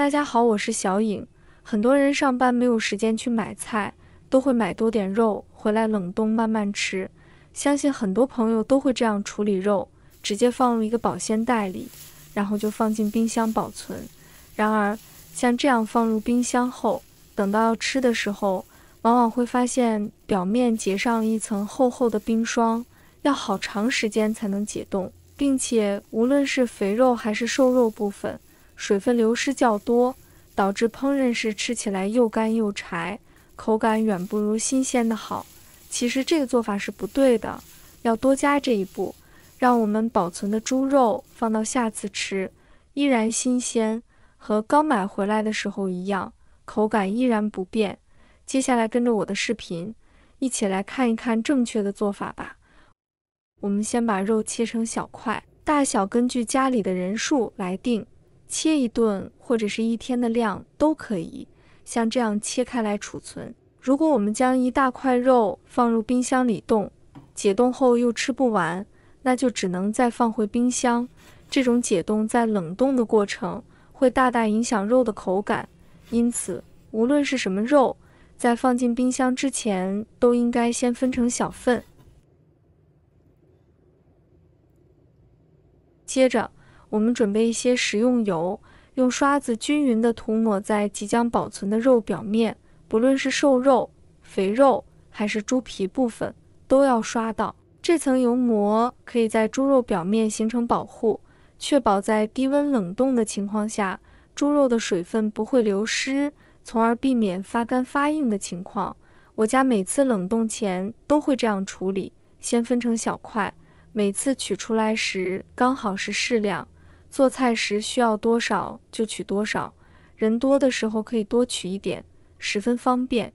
大家好，我是小颖。很多人上班没有时间去买菜，都会买多点肉回来冷冻慢慢吃。相信很多朋友都会这样处理肉，直接放入一个保鲜袋里，然后就放进冰箱保存。然而，像这样放入冰箱后，等到要吃的时候，往往会发现表面结上一层厚厚的冰霜，要好长时间才能解冻，并且无论是肥肉还是瘦肉部分。水分流失较多，导致烹饪时吃起来又干又柴，口感远不如新鲜的好。其实这个做法是不对的，要多加这一步，让我们保存的猪肉放到下次吃依然新鲜，和刚买回来的时候一样，口感依然不变。接下来跟着我的视频，一起来看一看正确的做法吧。我们先把肉切成小块，大小根据家里的人数来定。切一顿或者是一天的量都可以，像这样切开来储存。如果我们将一大块肉放入冰箱里冻，解冻后又吃不完，那就只能再放回冰箱。这种解冻再冷冻的过程会大大影响肉的口感，因此无论是什么肉，在放进冰箱之前都应该先分成小份。接着。我们准备一些食用油，用刷子均匀地涂抹在即将保存的肉表面，不论是瘦肉、肥肉还是猪皮部分，都要刷到。这层油膜可以在猪肉表面形成保护，确保在低温冷冻的情况下，猪肉的水分不会流失，从而避免发干发硬的情况。我家每次冷冻前都会这样处理，先分成小块，每次取出来时刚好是适量。做菜时需要多少就取多少，人多的时候可以多取一点，十分方便。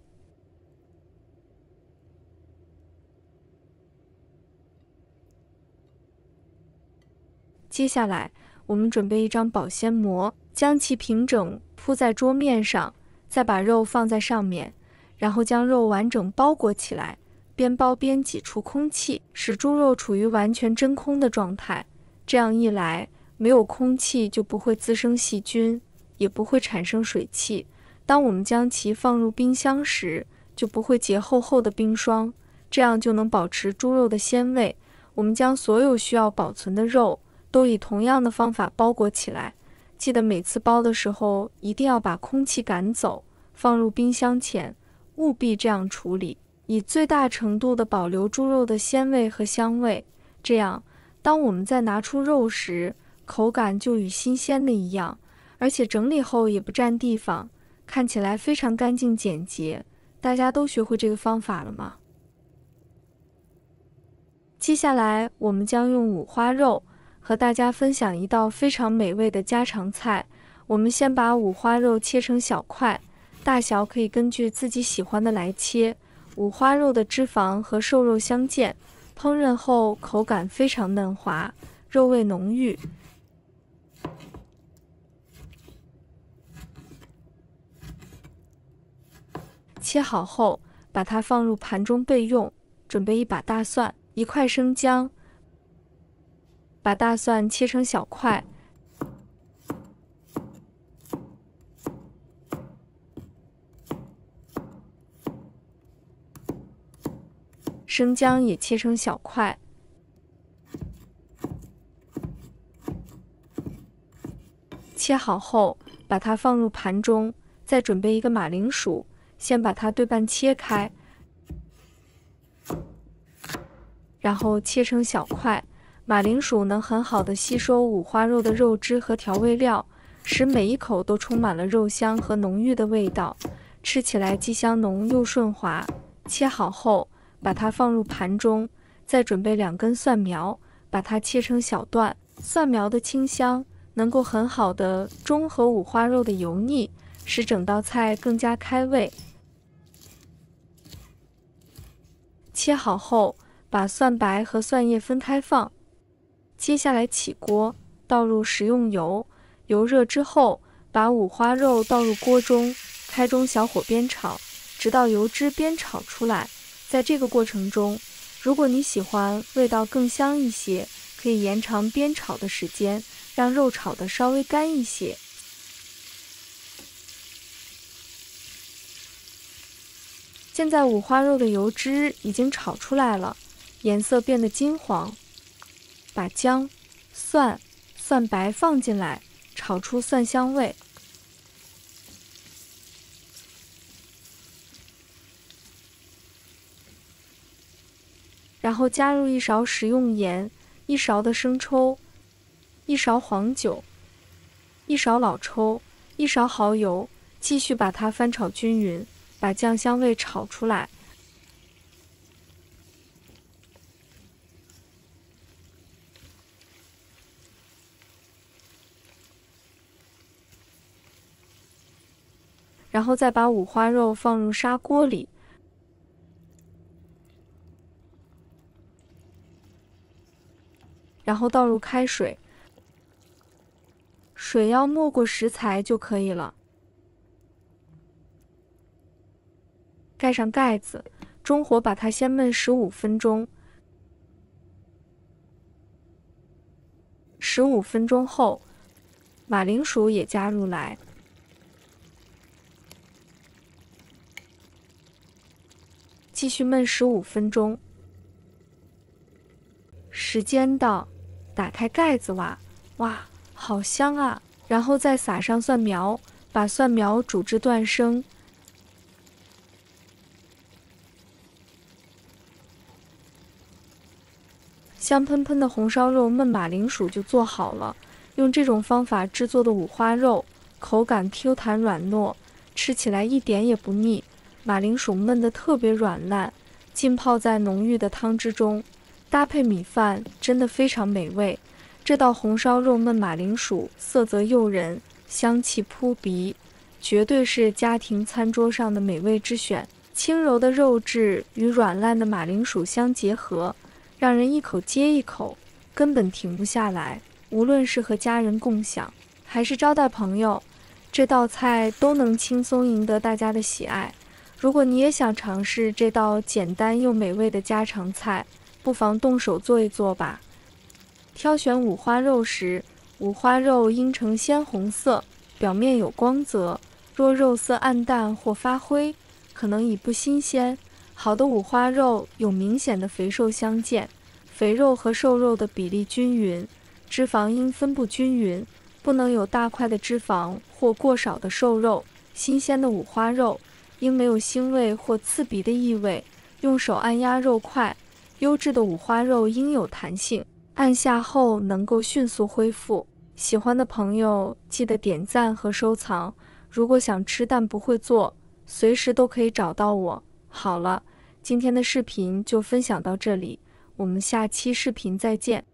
接下来，我们准备一张保鲜膜，将其平整铺在桌面上，再把肉放在上面，然后将肉完整包裹起来，边包边挤出空气，使猪肉处于完全真空的状态。这样一来，没有空气就不会滋生细菌，也不会产生水汽。当我们将其放入冰箱时，就不会结厚厚的冰霜，这样就能保持猪肉的鲜味。我们将所有需要保存的肉都以同样的方法包裹起来，记得每次包的时候一定要把空气赶走。放入冰箱前，务必这样处理，以最大程度的保留猪肉的鲜味和香味。这样，当我们再拿出肉时，口感就与新鲜的一样，而且整理后也不占地方，看起来非常干净简洁。大家都学会这个方法了吗？接下来我们将用五花肉和大家分享一道非常美味的家常菜。我们先把五花肉切成小块，大小可以根据自己喜欢的来切。五花肉的脂肪和瘦肉相间，烹饪后口感非常嫩滑，肉味浓郁。切好后，把它放入盘中备用。准备一把大蒜，一块生姜，把大蒜切成小块，生姜也切成小块。切好后，把它放入盘中，再准备一个马铃薯。先把它对半切开，然后切成小块。马铃薯能很好的吸收五花肉的肉汁和调味料，使每一口都充满了肉香和浓郁的味道，吃起来既香浓又顺滑。切好后，把它放入盘中，再准备两根蒜苗，把它切成小段。蒜苗的清香能够很好的中和五花肉的油腻。使整道菜更加开胃。切好后，把蒜白和蒜叶分开放。接下来起锅，倒入食用油，油热之后，把五花肉倒入锅中，开中小火煸炒，直到油脂煸炒出来。在这个过程中，如果你喜欢味道更香一些，可以延长煸炒的时间，让肉炒的稍微干一些。现在五花肉的油脂已经炒出来了，颜色变得金黄。把姜、蒜、蒜白放进来，炒出蒜香味。然后加入一勺食用盐，一勺的生抽，一勺黄酒，一勺老抽，一勺蚝油，继续把它翻炒均匀，把酱香味炒出来。然后再把五花肉放入砂锅里。然后倒入开水，水要没过食材就可以了。盖上盖子，中火把它先焖十五分钟。十五分钟后，马铃薯也加入来，继续焖十五分钟。时间到。打开盖子哇，哇，好香啊！然后再撒上蒜苗，把蒜苗煮至断生。香喷喷的红烧肉焖马铃薯就做好了。用这种方法制作的五花肉，口感 Q 弹软糯，吃起来一点也不腻。马铃薯焖得特别软烂，浸泡在浓郁的汤汁中。搭配米饭真的非常美味。这道红烧肉焖马铃薯色泽诱人，香气扑鼻，绝对是家庭餐桌上的美味之选。轻柔的肉质与软烂的马铃薯相结合，让人一口接一口，根本停不下来。无论是和家人共享，还是招待朋友，这道菜都能轻松赢得大家的喜爱。如果你也想尝试这道简单又美味的家常菜，不妨动手做一做吧。挑选五花肉时，五花肉应呈鲜红色，表面有光泽。若肉色暗淡或发灰，可能已不新鲜。好的五花肉有明显的肥瘦相间，肥肉和瘦肉的比例均匀，脂肪应分布均匀，不能有大块的脂肪或过少的瘦肉。新鲜的五花肉应没有腥味或刺鼻的异味。用手按压肉块。优质的五花肉应有弹性，按下后能够迅速恢复。喜欢的朋友记得点赞和收藏。如果想吃但不会做，随时都可以找到我。好了，今天的视频就分享到这里，我们下期视频再见。